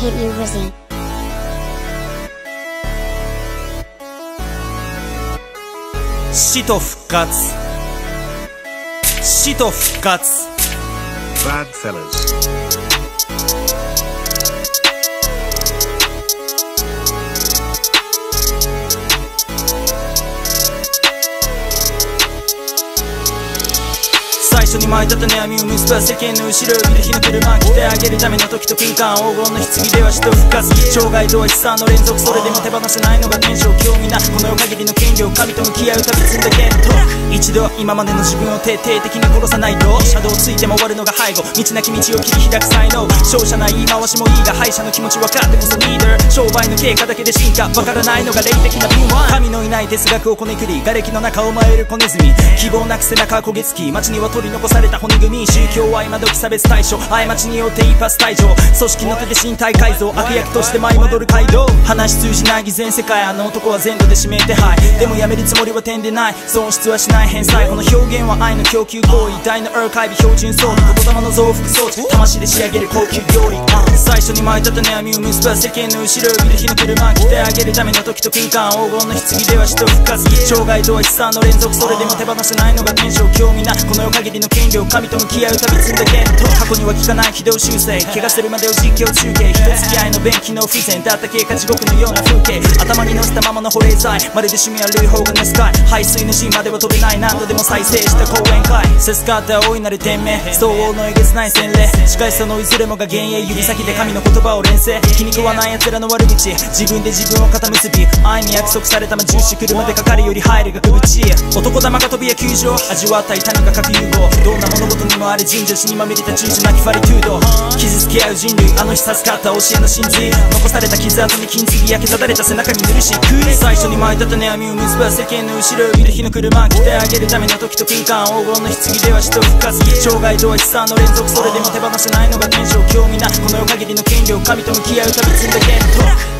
keep you Rizzy. Shit of guts. Shit of guts. Bad fellas. 最初に巻いた種網を結ば世間の後ろを見る日の車来てあげるための時と金管黄金の棺では死と。復活障害とは悲惨の連続それでも手放せないのが天性興味なこの世限りの権利を神と向き合う旅積んだ剣と一度は今までの自分を徹底的に殺さないとシャドウついても終わるのが背後道なき道を切り開く才能勝者ない言い回しもいいが敗者の気持ち分かってこそリーダー商売の経過だけで進化わからないのが霊的な敏腕神のいない哲学をこねくり瓦礫の中を舞える小ネズミ希望なく背中は焦げつき街には取り残された骨組み宗教は今時差別対象。過ちによって一発退場。組織の手で身体改造。悪役として舞い戻る街道。話通じない偽善世界あの男は全土で指名手配。でもやめるつもりは点でない。損失はしない返済。この表現は愛の供給行為。大のアーカイブ標準装備言霊の増幅装置。魂で仕上げる高級料理。最初に巻いた種網を結ば世間の後ろを見る日の車来てあげるための時と空間。黄金の棺では死と復活障害とは悲惨の連続。それでも手放せないのが天性興味ないこの世限りの権利を神と向き合う旅積んだ剣と過去には効かない軌道修正怪我するまでを実況中継人付き合いの便機能不全だった経過地獄のような風景頭に乗せたままの保冷剤まるで趣味は類法がのスカイ排水の陣までは飛べない何度でも再生した講演会せすかった大いなる天命相応のえげつない洗礼しかしそのいずれもが幻影指先で神の言葉を連成気に食わない奴らの悪口自分で自分を肩結び愛に約束されたま重視車でかかるより入るがくぶち男玉が飛びや球場味わった痛みが核融合どんな物事にもあれ尋常死にまみれた躊躇なきファリトゥード傷つけ合う人類あの日授かった教えの真髄残された傷跡に金継ぎ焼けただれた背中に塗るし食い最初に巻いた種網を結ば世間の後ろを見る日の車来てあげるための時と金管黄金の棺では死と復活障害とは悲惨の連続それでも手放せないのが天性興味なこの世限りの権利を神と向き合う旅積んだ剣と